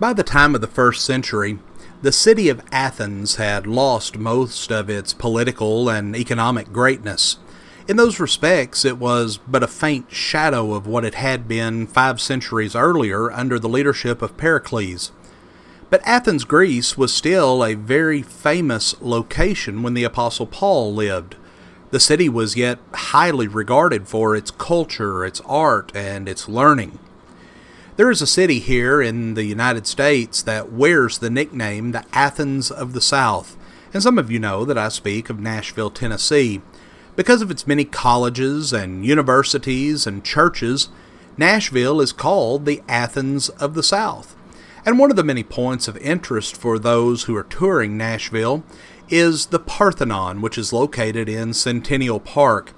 By the time of the first century, the city of Athens had lost most of its political and economic greatness. In those respects, it was but a faint shadow of what it had been five centuries earlier under the leadership of Pericles. But Athens, Greece was still a very famous location when the Apostle Paul lived. The city was yet highly regarded for its culture, its art, and its learning. There is a city here in the United States that wears the nickname the Athens of the South, and some of you know that I speak of Nashville, Tennessee. Because of its many colleges and universities and churches, Nashville is called the Athens of the South. And one of the many points of interest for those who are touring Nashville is the Parthenon, which is located in Centennial Park.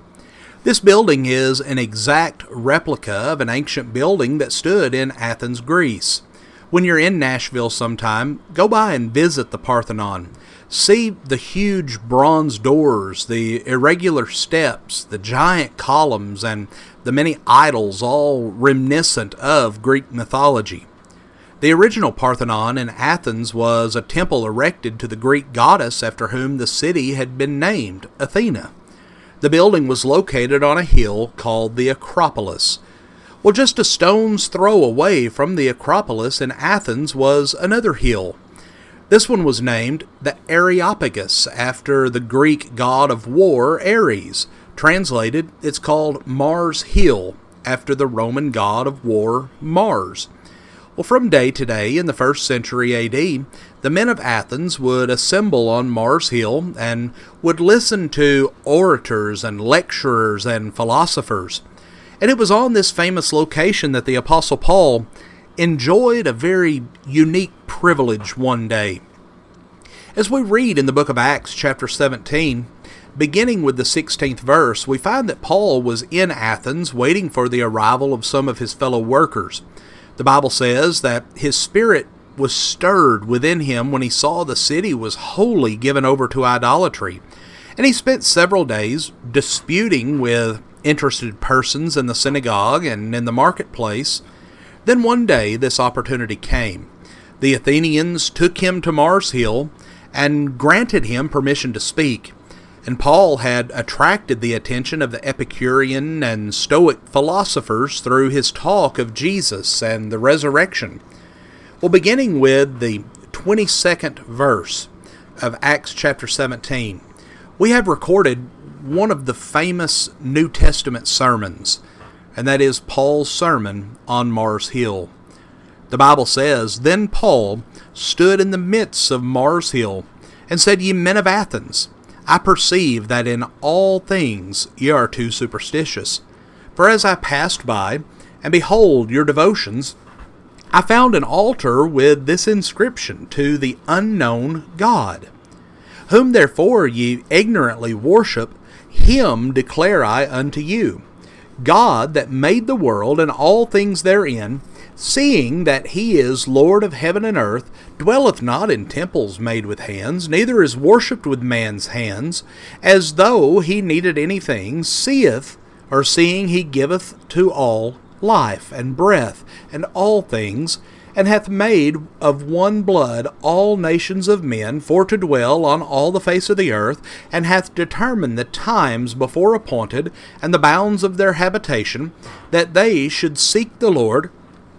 This building is an exact replica of an ancient building that stood in Athens, Greece. When you're in Nashville sometime, go by and visit the Parthenon. See the huge bronze doors, the irregular steps, the giant columns, and the many idols, all reminiscent of Greek mythology. The original Parthenon in Athens was a temple erected to the Greek goddess after whom the city had been named, Athena. The building was located on a hill called the Acropolis. Well, just a stone's throw away from the Acropolis in Athens was another hill, this one was named the Areopagus after the Greek god of war Ares. Translated, it's called Mars Hill after the Roman god of war Mars. Well, from day to day in the first century AD, the men of Athens would assemble on Mars Hill and would listen to orators and lecturers and philosophers. And it was on this famous location that the Apostle Paul enjoyed a very unique privilege one day. As we read in the book of Acts, chapter 17, beginning with the 16th verse, we find that Paul was in Athens waiting for the arrival of some of his fellow workers. The Bible says that his spirit was stirred within him when he saw the city was wholly given over to idolatry. And he spent several days disputing with interested persons in the synagogue and in the marketplace then one day this opportunity came. The Athenians took him to Mars Hill and granted him permission to speak. And Paul had attracted the attention of the Epicurean and Stoic philosophers through his talk of Jesus and the resurrection. Well, beginning with the 22nd verse of Acts chapter 17, we have recorded one of the famous New Testament sermons and that is Paul's sermon on Mars Hill. The Bible says, Then Paul stood in the midst of Mars Hill, and said, Ye men of Athens, I perceive that in all things ye are too superstitious. For as I passed by, and behold your devotions, I found an altar with this inscription to the unknown God. Whom therefore ye ignorantly worship, him declare I unto you God that made the world and all things therein, seeing that he is Lord of heaven and earth, dwelleth not in temples made with hands, neither is worshipped with man's hands, as though he needed anything, seeth, or seeing he giveth to all life and breath and all things, and hath made of one blood all nations of men for to dwell on all the face of the earth, and hath determined the times before appointed, and the bounds of their habitation, that they should seek the Lord,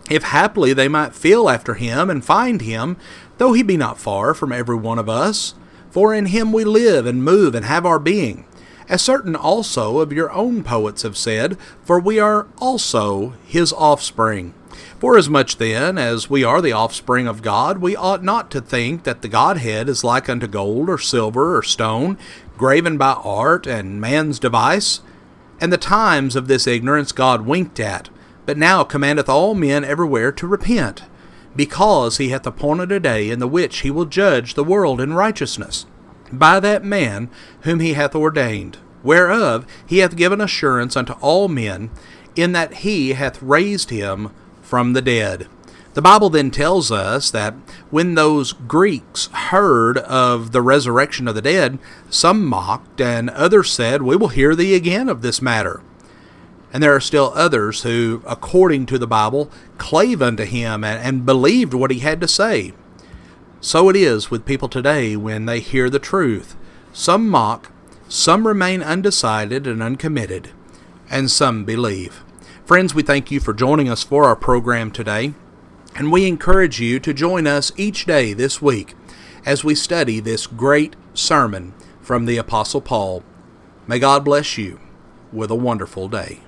if haply they might feel after him and find him, though he be not far from every one of us. For in him we live and move and have our being. As certain also of your own poets have said, for we are also his offspring. Forasmuch then as we are the offspring of God, we ought not to think that the Godhead is like unto gold or silver or stone, graven by art and man's device. And the times of this ignorance God winked at, but now commandeth all men everywhere to repent, because he hath appointed a day in the which he will judge the world in righteousness, by that man whom he hath ordained, whereof he hath given assurance unto all men, in that he hath raised him from the dead. The Bible then tells us that when those Greeks heard of the resurrection of the dead, some mocked, and others said, We will hear thee again of this matter. And there are still others who, according to the Bible, clave unto him and, and believed what he had to say. So it is with people today when they hear the truth. Some mock, some remain undecided and uncommitted, and some believe. Friends, we thank you for joining us for our program today, and we encourage you to join us each day this week as we study this great sermon from the Apostle Paul. May God bless you with a wonderful day.